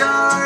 start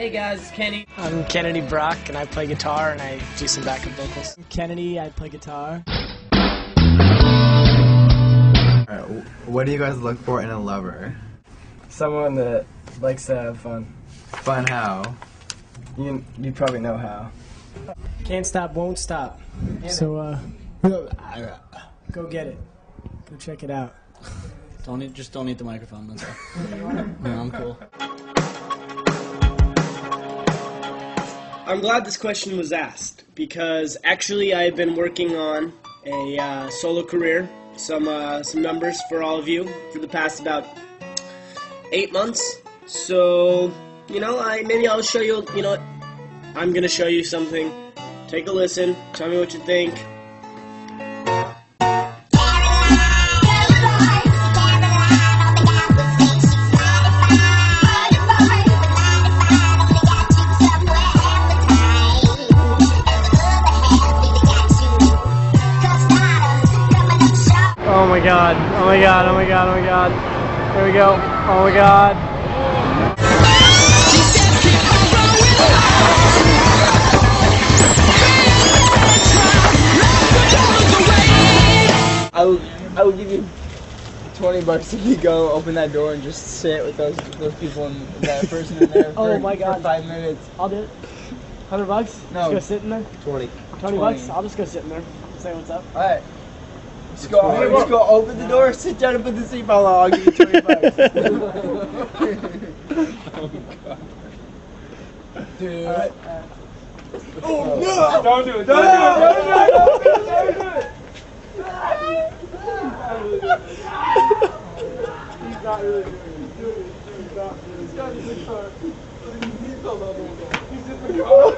Hey guys, it's Kenny. I'm Kennedy Brock, and I play guitar and I do some backup vocals. I'm Kennedy, I play guitar. Alright, wh- what do you guys look for in a lover? Someone that likes to have fun. Fun how? You you probably know how. Can't stop, won't stop. So uh, go get it. Go check it out. Don't eat, just don't eat the microphone. That's all. no, I'm cool. I'm glad this question was asked because actually I've been working on a uh, solo career, some uh, some numbers for all of you for the past about eight months. So you know, I maybe I'll show you. You know. I'm gonna show you something. Take a listen. Tell me what you think. My god, oh my god, oh my god, oh my god. Here we go. Oh my god. I will, I will give you 20 bucks if you go open that door and just sit with those those people and that person in there Oh for, my for God. five minutes. I'll do it. 100 bucks? No. Just go sit in there? 20. 20 bucks? I'll just go sit in there. Say what's up. Alright. Just go, just go open the door, sit down and put the seatbelt on. I'll give you 20 bucks. Dude. Alright. Oh, no! Don't do it! Don't do it! Don't do it! Don't do it! He's not really doing it. He's doing it. He's not doing it. He's got his car. He's the level guy. He's in the car.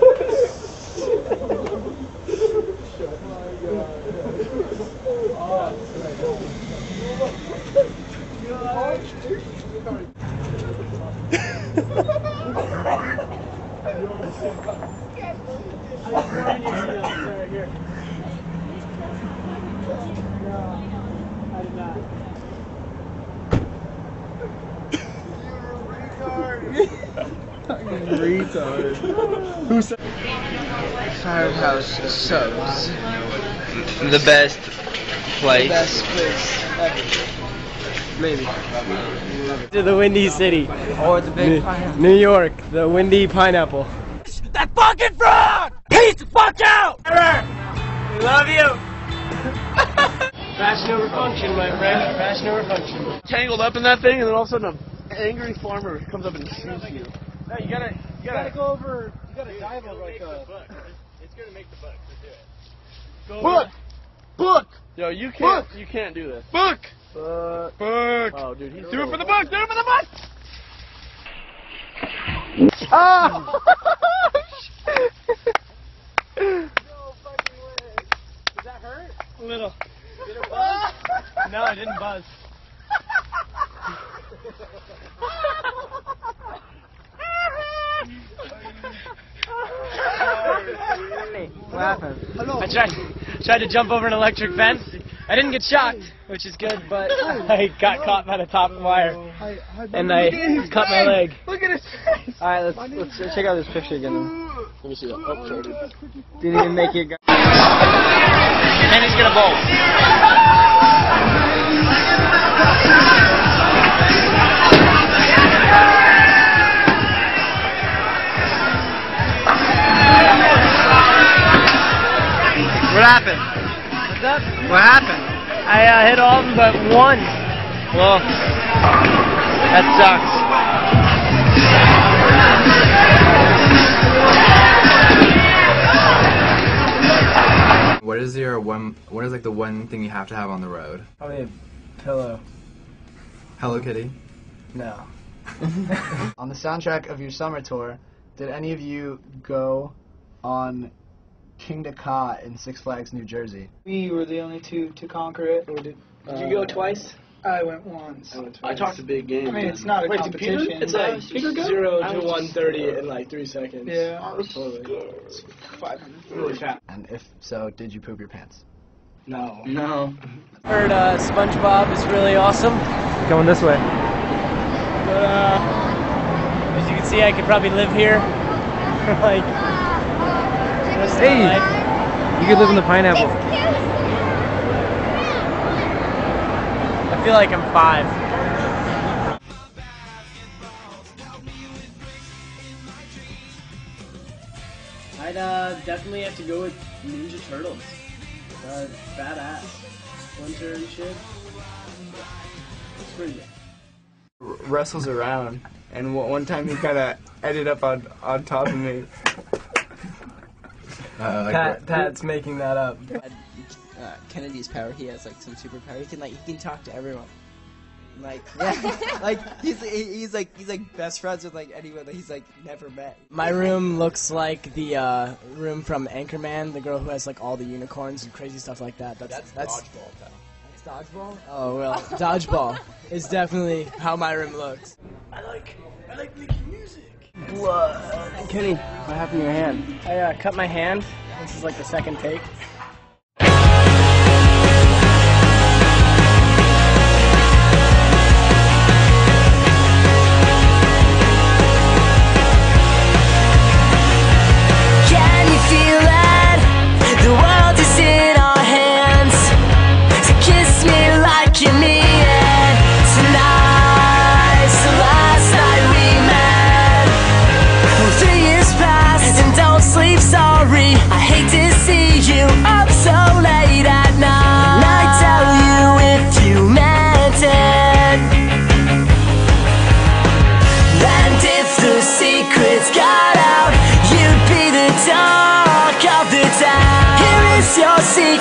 Shut my god. Retard. Who said? Firehouse subs. The best place. Best place ever. Maybe. To the Windy City. Or the big pineapple. New York, the Windy Pineapple. That fucking frog! Peace the fuck out! We love you! Fashion over function, my friend. Fashion over function. tangled up in that thing, and then all of a sudden, an angry farmer comes up and shoots you. No, you gotta, you gotta go over, you gotta dive over like a... Book, book. Yo, you can't, you can't do this. Book, Book. book. Oh, dude, he's do it for the book. Do it for the book. Ah! A little. No, I didn't buzz. What happened? I tried, tried to jump over an electric fence, I didn't get shocked, which is good, but I got caught by the top wire, and I cut my leg. Look at his face. All right, let's let's check out this picture again. Let me see that. Oh, sorry. Didn't even make it. And he's gonna bolt. What happened? What's up? What happened? I uh, hit all of them but one. Well, that sucks. What is your one? What is like the one thing you have to have on the road? Probably a pillow. Hello Kitty. No. On the soundtrack of your summer tour, did any of you go on Kingda Ka in Six Flags, New Jersey? We were the only two to conquer it. Or did, Did you go uh, twice? I went once. I talked a big game. I mean, it's not a competition. It's like zero to one thirty in like three seconds. Yeah. Totally. It's 500. Really fast. And if so, did you poop your pants? No. No. Heard uh, SpongeBob is really awesome. Going this way. But uh, as you can see, I could probably live here for like the rest of my Hey. You could live in the pineapple. I feel like I'm five. I'd uh, definitely have to go with Ninja Turtles. Uh, badass. Splinter and shit. It's pretty good. wrestles around, and one one time he kind of ended up on on top of me. Uh, like, Pat, Pat's making that up. Uh, Kennedy's power. He has like some superpower. He can like he can talk to everyone. Like yeah, like he's he- he's like he's like best friends with like anyone that he's like never met. My room looks like the uh, room from Anchorman, the girl who has like all the unicorns and crazy stuff like that. That's that's, dodgeball. That's dodgeball. Oh well, dodgeball is definitely how my room looks. I like I like making music. Blood. Kenny, what happened to your hand? I uh, cut my hand. This is like the second take.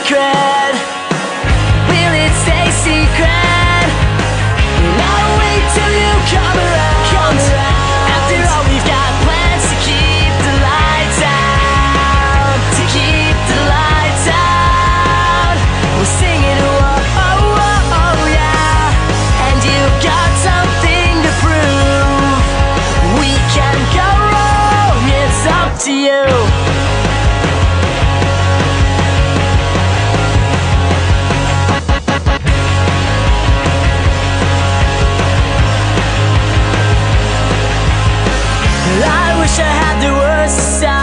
Secret. Will it stay secret? I'll wait till you come around. Wish I had the words to stop,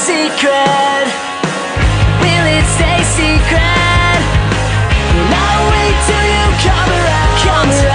secret? Will it stay secret? Will I wait till you come around? Come